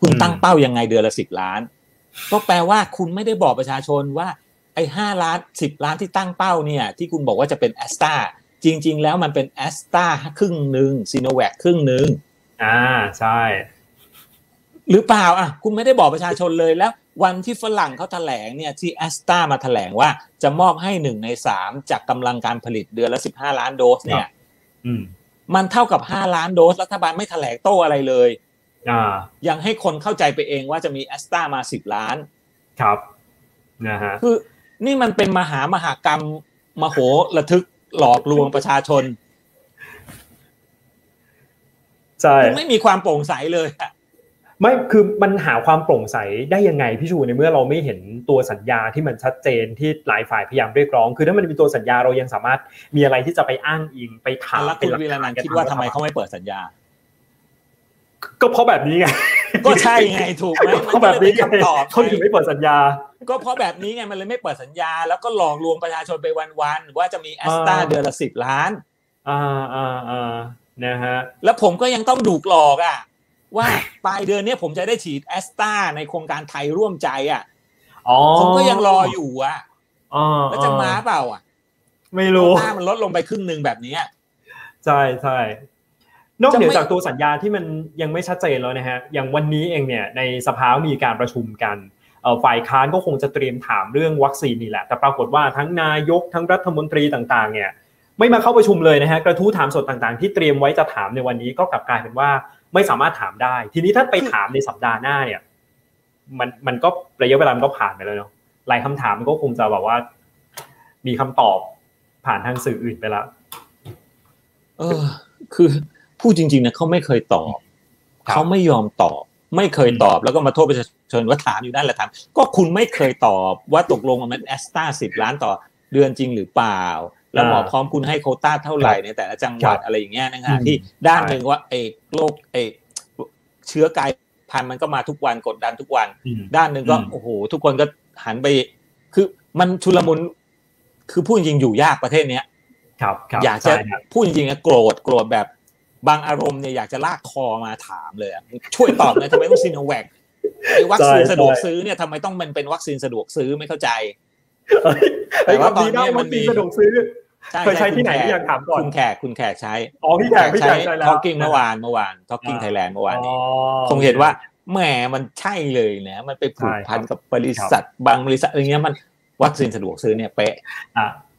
คุณตั้งเป้ายังไงเดือนละสิบล้าน ก็แปลว่าคุณไม่ได้บอกประชาชนว่าไอ้ห้าล้านสิบล้านที่ตั้งเป้าเนี่ย ที่คุณบอกว่าจะเป็นแอสตาจริง ๆ แล้วมันเป็นแอสตาครึ่งหนึ่งซีโนแวคครึ่งหนึ่งอ่าใช่ หรือเปล่าอะคุณไม่ได้บอกประชาชนเลยแล้ว วันที่ฝรั่งเขาแถลงเนี่ยที่แอสตามาแถลงว่าจะมอบให้หนึ่งในสามจากกำลังการผลิตเดือนละสิบห้าล้านโดสเนี่ยอืมมันเท่ากับห้าล้านโดสรัฐบาลไม่แถลงโต้อะไรเลยอ่า ยังให้คนเข้าใจไปเองว่าจะมีแอสตามาสิบล้าน ครับนะฮะคือนี่มันเป็นมหามหากรรมมโหระทึกหลอกลวงประชาชนใช่ไม่มีความโปร่งใสเลยอะไม่คือมันหาความโปร่งใสได้ยังไงพี่ชูในเมื่อเราไม่เห็นตัวสัญญาที่มันชัดเจนที่หลายฝ่ายพยายามเรียกร้อง คือถ้ามันมีตัวสัญญาเรายังสามารถมีอะไรที่จะไปอ้างอิงไปถามแล้วเป็คุนณหลักวีระฐานันนท์คิดว่าทำไมเขาไม่เปิดสัญญา ก็เพราะแบบนี้ไงก็ใช่ไงถูกไหมเพราะแบบนี้ไงมัก็เลยเป็นคำตอบเขาถึงไม่เปิดสัญญา ก็เพราะแบบนี้ไงมันเลยไม่เปิดสัญญา แล้วก็หลอกลวงประชาชนไปวันๆว่าจะมีแอสตาอ่าเดือนละสิบล้าน อ่าอ่าอ่านะฮะแล้วผมก็ยังต้องถูกหลอกอะว่าปลายเดือนเนี้ยผมจะได้ฉีดแอสตาในโครงการไทยร่วมใจอะอ๋อผมก็ยังรออยู่อะอ๋อแล้วจะมาเปล่าอะ ไม่รู้ค่ามันลดลงไปครึ่งหนึ่งแบบเนี้ยใช่ใช่ นอกเหนือจะไม่จากตัวสัญญาที่มันยังไม่ชัดเจนแล้วนะฮะ อย่างวันนี้เองเนี่ยในสภามีการประชุมกันเอ่อฝ่ายค้านก็คงจะเตรียมถามเรื่องวัคซีนนี่แหละ แต่ปรากฏว่าทั้งนายกทั้งรัฐมนตรีต่างๆ เนี่ยไม่มาเข้าประชุมเลยนะฮะ กระทู้ถามสดต่างๆ ที่เตรียมไว้จะถามในวันนี้ก็กลับกลายเป็นว่าไม่สามารถถามได้ ทีนี้ถ้าไปถามในสัปดาห์หน้าเนี่ย มันมันก็ระยะเวลามันก็ผ่านไปแล้วเนาะ หลายคำถามมันก็คงจะแบบว่า มีคำตอบผ่านทางสื่ออื่นไปแล้ว เออ คือ พูดจริงๆนะเขาไม่เคยตอบครับเขาไม่ยอมตอบ ไม่เคยตอบแล้วก็มาโทษประชาชนว่าถามอยู่นั่นแหละถามก็คุณไม่เคยตอบว่าตกลงมันแอสตาสิบล้านต่อเดือนจริงหรือเปล่า แล้วหมอพร้อมคุณให้โควต้าเท่าไหร่ในแต่ละจังหวัดอะไรอย่างเงี้ยนะอืฮะมที่ด้านหนึ่งว่าเอกโรคเอกเชื้อกลายพันธุ์มันก็มาทุกวันกดดันทุกวันอืมด้านหนึ่งก็อืมโอ้โหทุกคนก็หันไป คือมันชุลมุนคือพูดจริงๆอยู่ยากประเทศเนี้ยครับครับอยากจะใช่ครับพูดจริงๆนะโกรธโกรธแบบ บางอารมณ์เนี่ยอยากจะลากคอมาถามเลยอะช่วยตอบหน่อยทำไมต้องซีโนแวคไอ้วัคซีนใช่สะดวกใช่ซื้อเนี่ยทำไมต้องมันเป็นวัคซีนสะดวกซื้อไม่เข้าใจแต่ว่าตอนแต่ว่าตอนเนี้นี้ยมัมันนมีมีสะดวกซื้อใช่เคยใช้ช่ที่ไหนคุณแขกอยากถามก่อนคุณแขกคุณแขกใช้อ๋อพี่แขกพี่แขใช้กใช่แล้ว Talking เมื่อวานเมื่อวาน Talking อ่า Thailand เมื่อวานนี้อ๋อคงเห็นว่าแหมมันใช่เลยนะมันไปผูกพันใช่ครับกับบริษัทบางบริษัทอะไรเงี้ยมันวัคซีนสะดวกซื้อเนี่ยเป๊ะ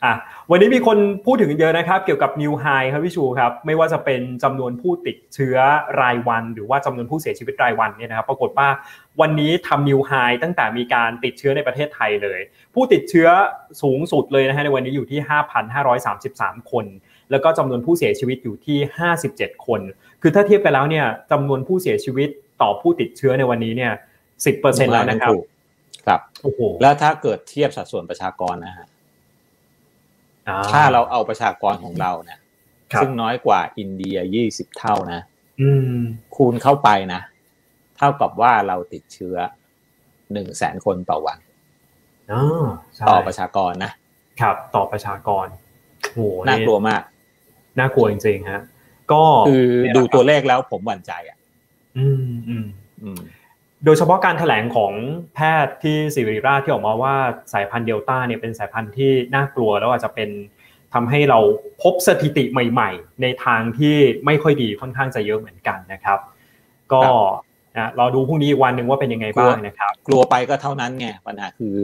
อะอะวันนี้มีคนพูดถึงเยอะนะครับ เกี่ยวกับ New High ครับพี่ชูครับไม่ว่าจะเป็นจำนวนผู้ติดเชื้อรายวัน หรือว่าจำนวนผู้เสียชีวิตรายวันเนี่ยนะครับปรากฏว่าวันนี้ทำ New High ตั้งแต่มีการติดเชื้อในประเทศไทยเลย ผู้ติดเชื้อสูงสุดเลยนะฮะในวันนี้อยู่ที่ 5,533 คน แล้วก็จำนวนผู้เสียชีวิตอยู่ที่ 57 คน คือถ้าเทียบกันแล้วเนี่ยจำนวนผู้เสียชีวิตต่อผู้ติดเชื้อในวันนี้เนี่ย10%แล้วนะครับครับโอ้โหแล้วถ้าเกิดเทียบสัดส่วนประชากรนะฮะอ่ ถ้าเราเอาประชากรของเราเนี่ยครับซึ่งน้อยกว่าอินเดีย20เท่านะอืมคูณเข้าไปนะ เท่ากับว่าเราติดเชื้อ1แสนคนต่อวันอ๋อใช่ต่อประชากรนะ ครับ ต่อประชากรโอ้โหน่ากลัวมาก น่ากลัวจริงๆฮะ ก็คือเนี่ยดูนะครับตัวเลขแล้วผมหวั่นใจอะ อืมอืมอืม โดยเฉพาะการแถลงของแพทย์ที่ศิริราชที่ออกมาว่าสายพันธุ์เดลต้าเนี่ยเป็นสายพันธุ์ที่น่ากลัวแล้วอาจจะเป็นทำให้เราพบสถิติใหม่ ๆ ในทางที่ไม่ค่อยดีค่อนข้างจะเยอะเหมือนกันนะครับ ก็ครับนะรอดูพรุ่งนี้อีกวันหนึ่งว่าเป็นยังไงบ้างนะครับ กลัวไปก็เท่านั้นไงปัญหาคือ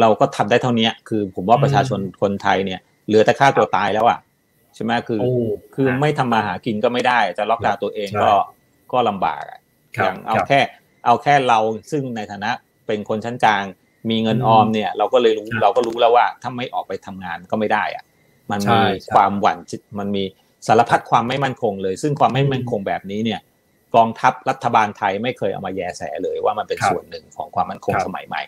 เราก็ทำได้เท่านี้คือ ผมว่าประชาชนคนไทยเนี่ยเหลือแต่ฆ่าตัวตายแล้วอะใช่ไหมคือโอ้คือนะไม่ทำมาหากินก็ไม่ได้ จะล็อกดาวน์ตัวเองใช่ก็ก็ลำบากอะครัอบย่างเอาครับแค่ เอาแค่เราซึ่งในฐานะเป็นคนชั้นกลาง มีเงินอืมออมเนี่ย เราก็เลยรู้ครับเราก็รู้แล้วว่าถ้าไม่ออกไปทำงานก็ไม่ได้อะมันใช่มีใช่ความหวั่นจิตมันมีสารพัดความไม่มั่นคงเลย ซึ่งความไม่มั่นคงแบบนี้เนี่ย กองทัพรัฐบาลไทยไม่เคยเอามาแยแสเลยว่ามันเป็นครับส่วนหนึ่งของความมั่นคงครับสมัยใหม่